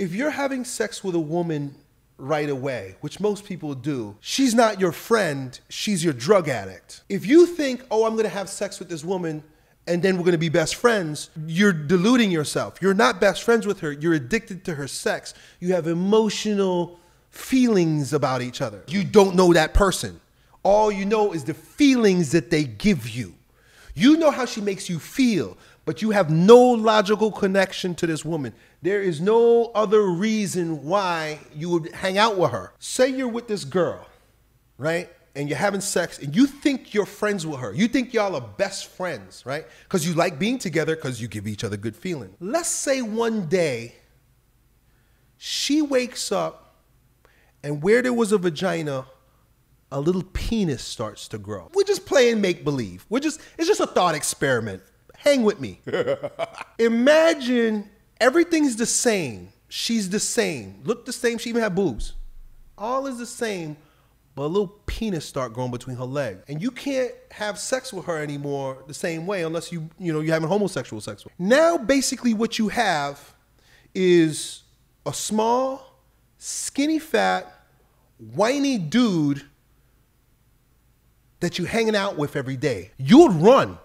If you're having sex with a woman right away, which most people do, she's not your friend, she's your drug addict. If you think, oh, I'm gonna have sex with this woman and then we're gonna be best friends, you're deluding yourself. You're not best friends with her, you're addicted to her sex. You have emotional feelings about each other. You don't know that person. All you know is the feelings that they give you. You know how she makes you feel, but you have no logical connection to this woman. There is no other reason why you would hang out with her. Say you're with this girl, right? And you're having sex and you think you're friends with her. You think y'all are best friends, right? Because you like being together because you give each other good feeling. Let's say one day she wakes up and where there was a vagina, a little penis starts to grow. We're just playing make believe. We're just, it's just a thought experiment. Hang with me. Imagine everything's the same. She's the same. Look the same. She even had boobs. All is the same, but a little penis start growing between her legs. And you can't have sex with her anymore the same way unless you, you know, you're having homosexual sex with her. Now, basically what you have is a small, skinny fat, whiny dude that you're hanging out with every day. You would run.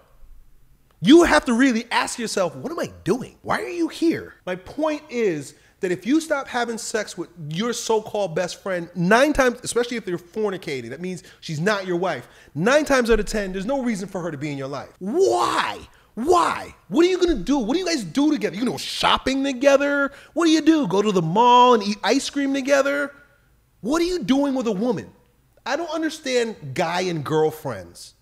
You have to really ask yourself, what am I doing? Why are you here? My point is that if you stop having sex with your so-called best friend, nine times, especially if they're fornicating, that means she's not your wife. Nine times out of ten, there's no reason for her to be in your life. Why? Why? What are you gonna do? What do you guys do together? You go shopping together? What do you do? Go to the mall and eat ice cream together? What are you doing with a woman? I don't understand guy and girlfriends.